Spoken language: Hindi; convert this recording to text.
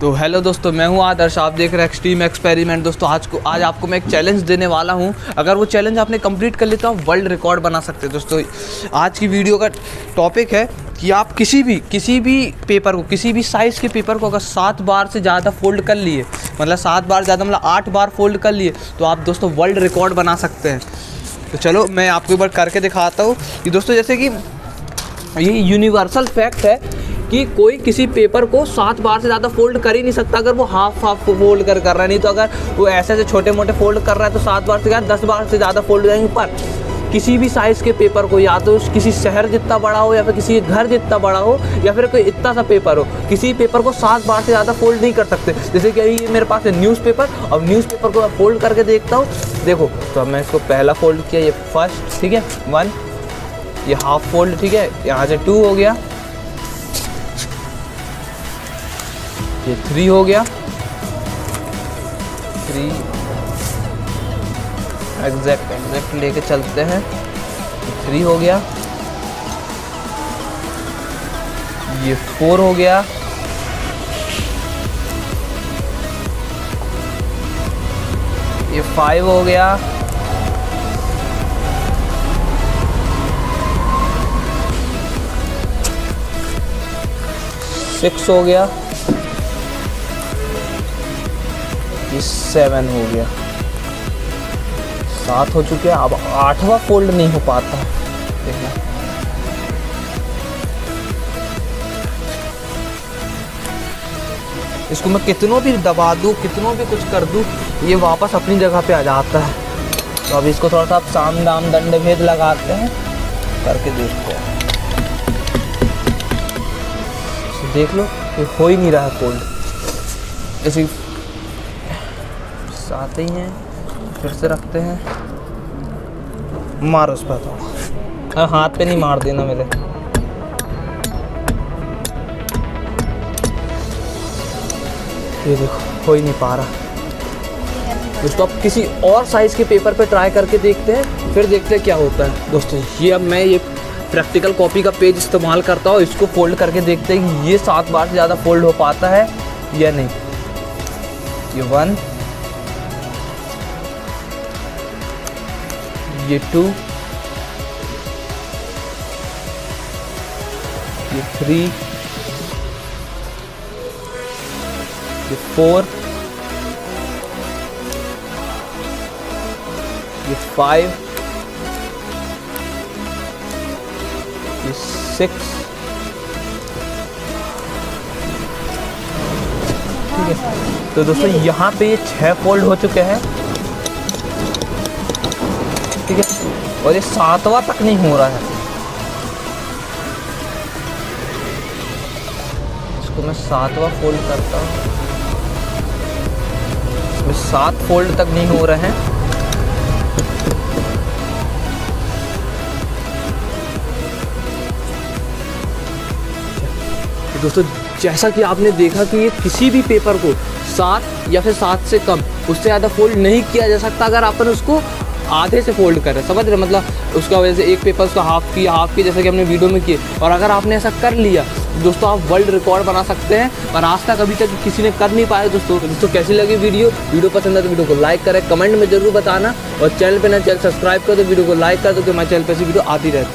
तो हेलो दोस्तों, मैं हूँ आदर्श। आप देख रहे हैं एक्सट्रीम एक्सपेरिमेंट दोस्तों, आज को आज आपको मैं एक चैलेंज देने वाला हूँ। अगर वो चैलेंज आपने कंप्लीट कर लिया तो आप वर्ल्ड रिकॉर्ड बना सकते हैं दोस्तों। आज की वीडियो का टॉपिक है कि आप किसी भी किसी भी पेपर को किसी भी साइज़ के पेपर को अगर सात बार से ज़्यादा फोल्ड कर लिए मतलब सात बार ज़्यादा मतलब आठ बार फोल्ड कर लिए तो आप दोस्तों वर्ल्ड रिकॉर्ड बना सकते हैं। तो चलो, मैं आपको एक बार करके दिखाता हूँ कि दोस्तों, जैसे कि ये यूनिवर्सल फैक्ट है कि कोई किसी पेपर को सात बार से ज़्यादा फोल्ड कर ही नहीं सकता, अगर वो हाफ़ हाफ़ फोल्ड कर कर रहा है। नहीं तो अगर वो ऐसे ऐसे छोटे मोटे फोल्ड कर रहा है तो सात बार से क्या दस बार से ज़्यादा फोल्ड हो जाएँगे। पर किसी भी साइज़ के पेपर को, या तो किसी शहर जितना बड़ा हो, या फिर किसी घर जितना बड़ा हो, या फिर कोई इतना सा पेपर हो, किसी पेपर को सात बार से ज़्यादा फोल्ड नहीं कर सकते। जैसे कि अभी ये मेरे पास है न्यूज़पेपर और न्यूज़पेपर को मैं फोल्ड करके देखता हूँ। देखो तो मैं इसको पहला फोल्ड किया, ये फ़र्स्ट ठीक है? वन ये हाफ़ फोल्ड ठीक है? यहाँ से टू हो गया। ये थ्री हो गया। थ्री एग्जैक्ट एग्जैक्ट लेके चलते हैं। थ्री हो गया। ये फोर हो गया। ये फाइव हो गया। सिक्स हो गया। ये सेवन हो गया। सात हो चुके हैं। अब आठवां फोल्ड नहीं हो पाता। देखना। इसको मैं कितनों भी दबा दूँ, कितनों भी कुछ कर दूँ, ये वापस अपनी जगह पे आ जाता है। तो अब इसको थोड़ा सा आप साम दाम दंड भेद लगाते हैं। करके देखते हैं तो देख लो, ये हो ही नहीं रहा फोल्ड ऐसे आते ही हैं, फिर से रखते हैं। मार उस पर तो। हाँ हाथ पे नहीं मार देना मेरे। ये देखो, हो ही नहीं पा रहा। दोस्तों, अब किसी और साइज़ के पेपर पे ट्राई करके देखते हैं, फिर देखते हैं क्या होता है। दोस्तों, ये अब मैं ये प्रैक्टिकल कॉपी का पेज इस्तेमाल करता हूँ, इसको फोल्ड करके देखते हैं कि ये सात बार से ज़्यादा फोल्ड हो पाता है या नहीं। ये वन ये टू ये थ्री ये फोर ये फाइव ये सिक्स ठीक है। तो दोस्तों यहाँ पे ये छः फोल्ड हो चुके हैं। ठीक है और ये सातवां तक नहीं हो रहा है। इसको मैं सातवां फोल्ड करता हूँ। सात फोल्ड तक नहीं हो रहे हैं। तो दोस्तों, जैसा कि आपने देखा कि ये किसी भी पेपर को सात या फिर सात से कम, उससे ज़्यादा फोल्ड नहीं किया जा सकता अगर अपन उसको आधे से फोल्ड कर रहे समझ रहे मतलब उसका वजह से एक पेपर उसका हाफ़ की हाफ़ की, जैसे कि हमने वीडियो में किए। और अगर आपने ऐसा कर लिया, दोस्तों, आप वर्ल्ड रिकॉर्ड बना सकते हैं। और आज तक अभी तक किसी ने कर नहीं पाया, दोस्तों दोस्तों, कैसी लगी वीडियो वीडियो पसंद है तो वीडियो को लाइक करें कमेंट में ज़रूर बताना। और चैनल पर ना चैनल सब्सक्राइब कर दो वीडियो को लाइक कर दो, कि हमारे चैनल पर ऐसी वीडियो आती रहती।